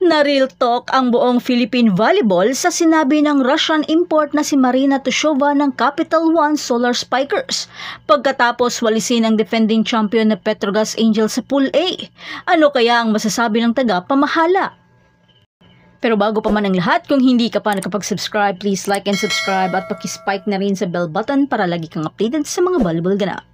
Na-real talk ang buong Philippine Volleyball sa sinabi ng Russian import na si Marina Tushova ng Capital One Solar Spikers pagkatapos walisin ang defending champion na Petrogas Angels sa Pool A. Ano kaya ang masasabi ng taga pamahala? Pero bago pa man ang lahat, kung hindi ka pa nakapag-subscribe, please like and subscribe at pakispike na rin sa bell button para lagi kang updated sa mga volleyball ganap.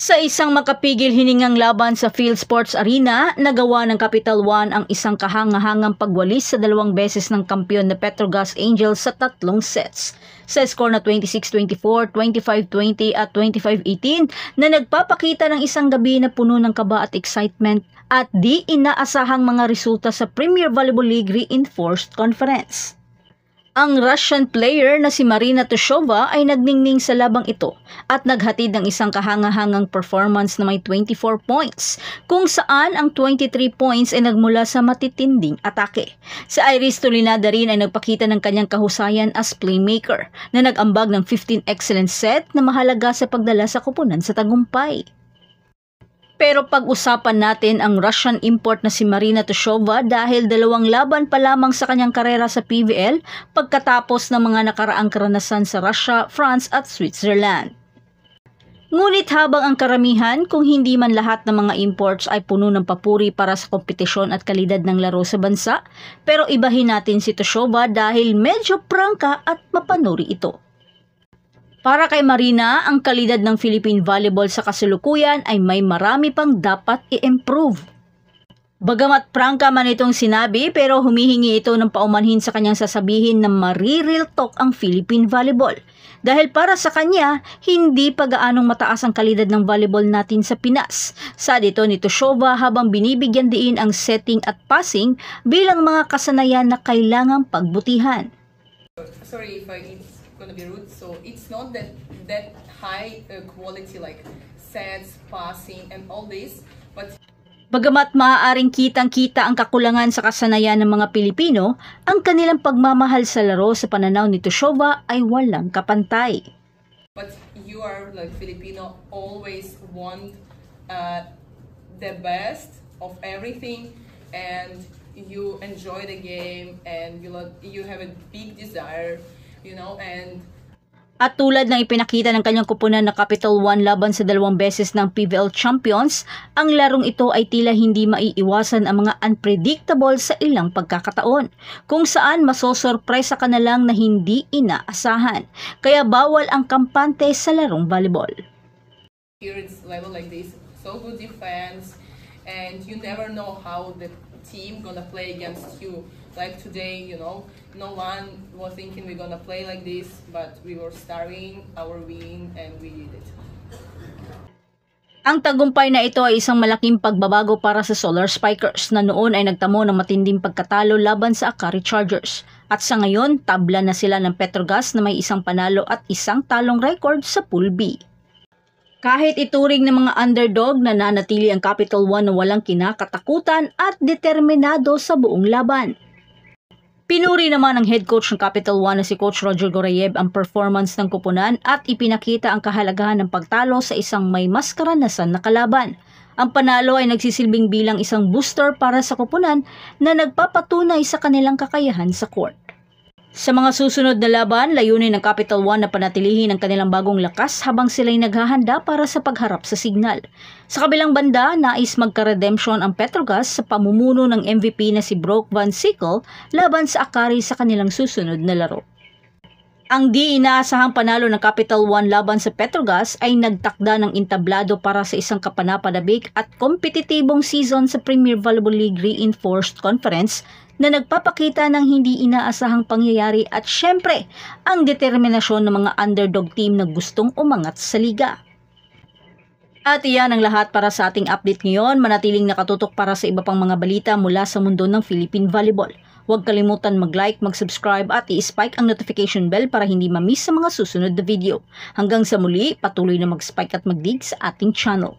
Sa isang makapigil hiningang laban sa Field Sports Arena, nagawa ng Capital One ang isang kahangahangang pagwalis sa dalawang beses ng kampiyon na Petrogas Angels sa tatlong sets. Sa score na 26-24, 25-20 at 25-18 na nagpapakita ng isang gabi na puno ng kaba at excitement at di inaasahang mga resulta sa Premier Volleyball League Reinforced Conference. Ang Russian player na si Marina Tushova ay nagningning sa labang ito at naghatid ng isang kahangahangang performance na may 24 points, kung saan ang 23 points ay nagmula sa matitinding atake. Si Iris Tulinada rin ay nagpakita ng kanyang kahusayan as playmaker na nag-ambag ng 15 excellent set na mahalaga sa pagdala sa kupunan sa tagumpay. Pero pag-usapan natin ang Russian import na si Marina Tushova dahil dalawang laban pa lamang sa kanyang karera sa PVL pagkatapos ng mga nakaraang karanasan sa Russia, France at Switzerland. Ngunit habang ang karamihan, kung hindi man lahat ng mga imports ay puno ng papuri para sa kompetisyon at kalidad ng laro sa bansa, pero ibahin natin si Tushova dahil medyo prangka at mapanuri ito. Para kay Marina, ang kalidad ng Philippine volleyball sa kasulukuyan ay may marami pang dapat i-improve. Bagamat prangka man itong sinabi pero humihingi ito ng paumanhin sa kanyang sasabihin na mariril talk ang Philippine volleyball. Dahil para sa kanya, hindi pa gaanong mataas ang kalidad ng volleyball natin sa Pinas. Sa dito ni Tushova habang binibigyan diin ang setting at passing bilang mga kasanayan na kailangang pagbutihan. Sorry if I gonna be rude. So it's not that that high uh, quality like sets, passing, and all this, but Bagamat maaaring kitang-kita ang kakulangan sa kasanayan ng mga Pilipino, ang kanilang pagmamahal sa laro sa pananaw ni Tushova ay walang kapantay. But you are like Filipino always want uh, the best of everything and you enjoy the game and you you have a big desire you know, and at tulad ng ipinakita ng kanyang kupunan na Capital One laban sa dalawang beses ng PVL Champions, ang larong ito ay tila hindi maiiwasan ang mga unpredictable sa ilang pagkakataon, kung saan masosorpresa ka na lang na hindi inaasahan. Kaya bawal ang kampante sa larong volleyball. Here it's level like this, so good defense, and you never know how the team gonna play against you. Like today, you know, no one was thinking we're gonna play like this, but we were starting our win and we did it. Ang tagumpay na ito ay isang malaking pagbabago para sa Solar Spikers na noon ay nagtamo ng matinding pagkatalo laban sa Akari Chargers. At sa ngayon, tabla na sila ng Petrogas na may isang panalo at isang talong record sa Pool B. Kahit ituring ng mga underdog na nanatili ang Capital One na walang kinakatakutan at determinado sa buong laban. Pinuri naman ng head coach ng Capital One na si Coach Roger Gorayev ang performance ng kupunan at ipinakita ang kahalagahan ng pagtalo sa isang may mas karanasan na kalaban. Ang panalo ay nagsisilbing bilang isang booster para sa kupunan na nagpapatunay sa kanilang kakayahan sa court. Sa mga susunod na laban, layunin ng Capital One na panatilihin ang kanilang bagong lakas habang sila'y naghahanda para sa pagharap sa signal. Sa kabilang banda, nais magka-redemption ang Petrogas sa pamumuno ng MVP na si Brock Van Sickle laban sa Akari sa kanilang susunod na laro. Ang di inaasahang panalo ng Capital One laban sa Petrogas ay nagtakda ng intablado para sa isang kapanapanabik at kompetitibong season sa Premier Volleyball League Reinforced Conference na nagpapakita ng hindi inaasahang pangyayari at syempre ang determinasyon ng mga underdog team na gustong umangat sa liga. At iyan ang lahat para sa ating update ngayon. Manatiling nakatutok para sa iba pang mga balita mula sa mundo ng Philippine Volleyball. Huwag kalimutan mag-like, mag-subscribe at i-spike ang notification bell para hindi ma-miss sa mga susunod na video. Hanggang sa muli, patuloy na mag-spike at mag-dig sa ating channel.